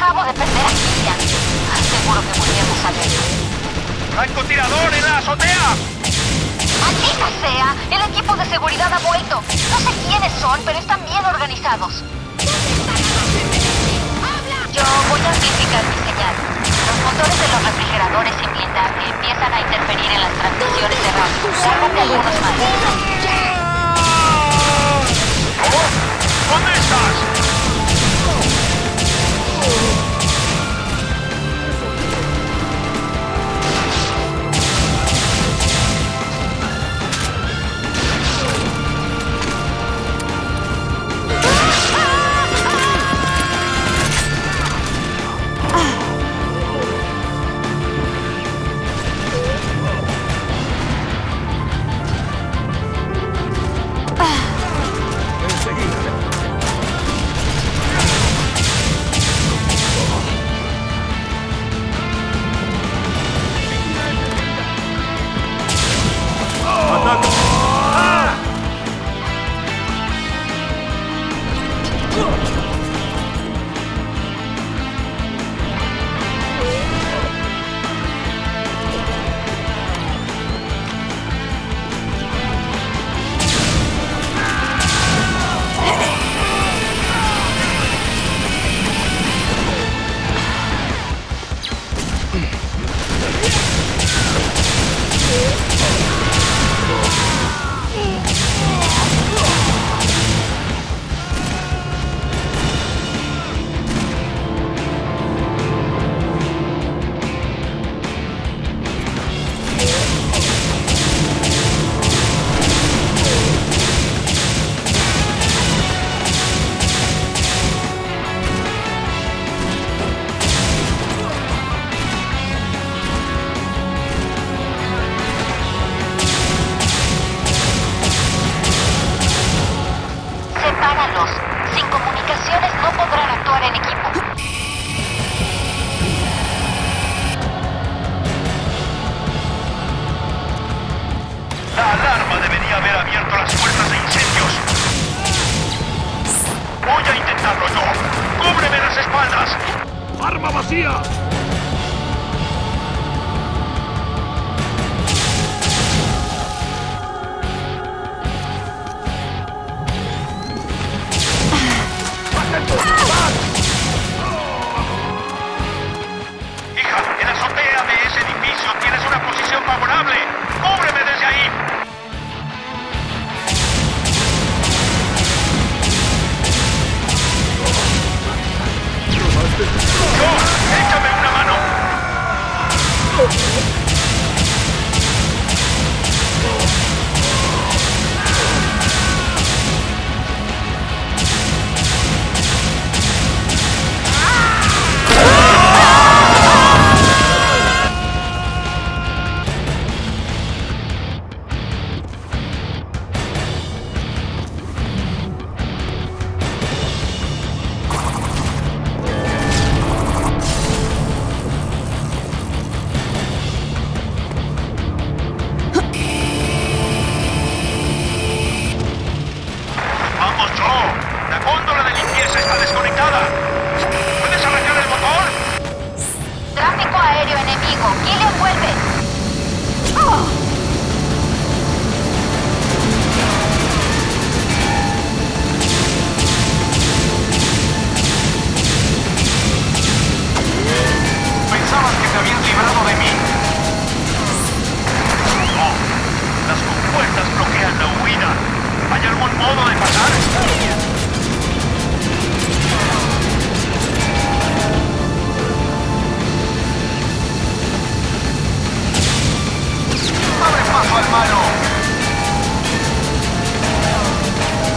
Acabo de perder a Cristian. Seguro que volvemos a verlo. ¡Francotirador en la azotea! ¡Maldita sea! El equipo de seguridad ha vuelto. No sé quiénes son, pero están bien organizados. Yo voy a amplificar mi señal. Los motores de los refrigeradores sin blindaje empiezan a interferir en las transmisiones de radio. Cárgate algunos más. ¿Dónde estás? ¡Arma vacía! Hija, en Woo! Killian vuelve. Pensabas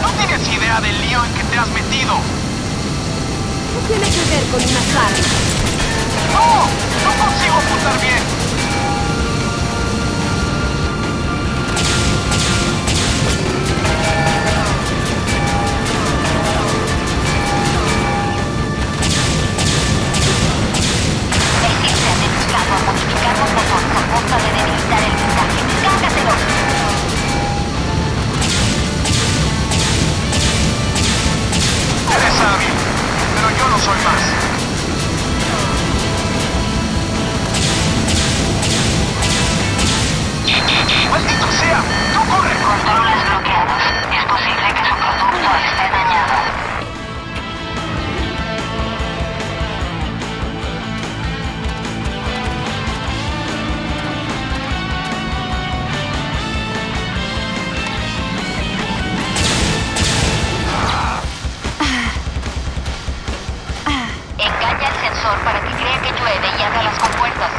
No tienes idea del lío en que te has metido. ¿Qué tiene que ver con unas armas? ¡No! ¡No consigo apuntar bien! Sensor para que crea que llueve y abra las compuertas.